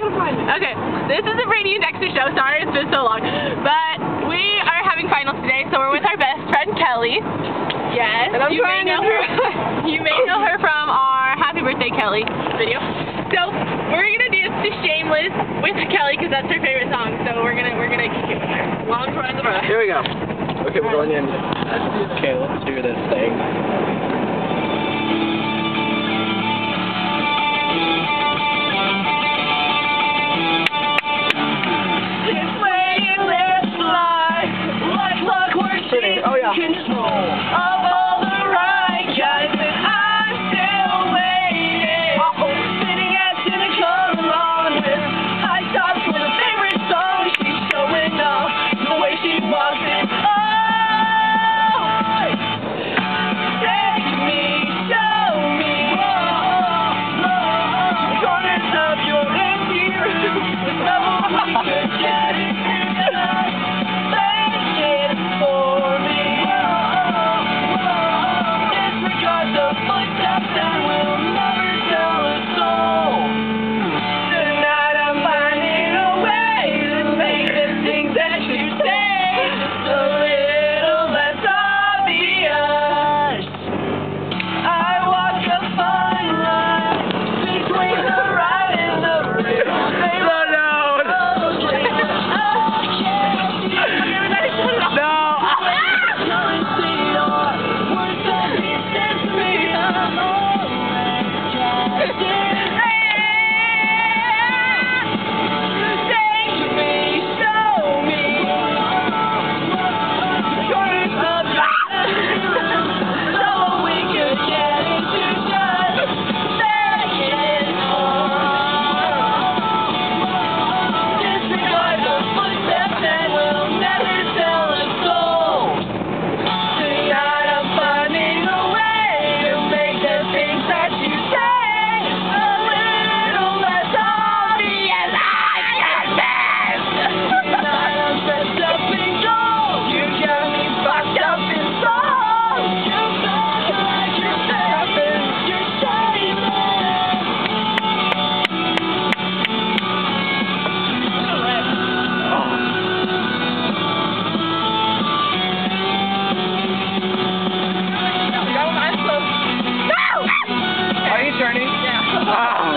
Okay, this is the Brady and Dexter show. Sorry it's been so long. But we are having finals today, so we're with our best friend Kelly. Yes. And I'm you may trying to know do her. you may know her from our Happy Birthday Kelly video. So we're gonna dance to Shameless with Kelly because that's her favorite song. So we're gonna we're gonna kick it with her. Long run the run. Here we go. Okay, we're going in. Okay, let's do this thing. Thank you. Ah!